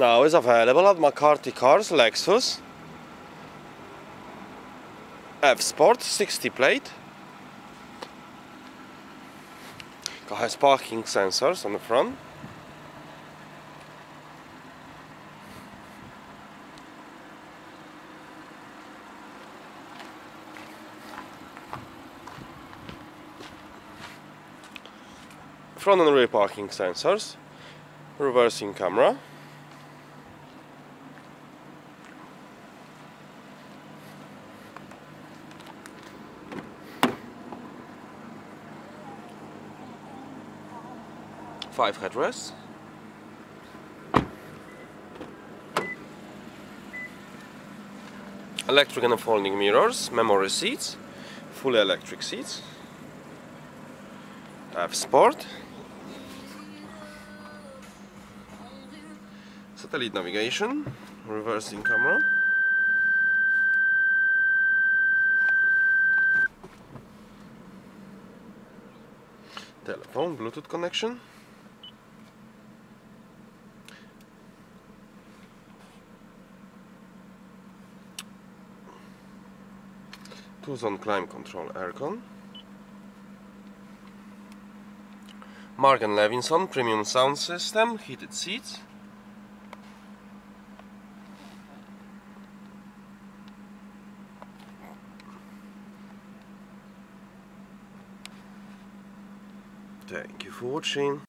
Now is available at McCarthy Cars Lexus F Sport 60 plate. Has parking sensors on the front. Front and rear parking sensors, reversing camera. Five headrests. Electric and folding mirrors, memory seats, fully electric seats. F Sport. Satellite navigation, reversing camera. Telephone, Bluetooth connection. Two-zone climate control aircon. Mark and Levinson premium sound system, heated seats. Thank you for watching.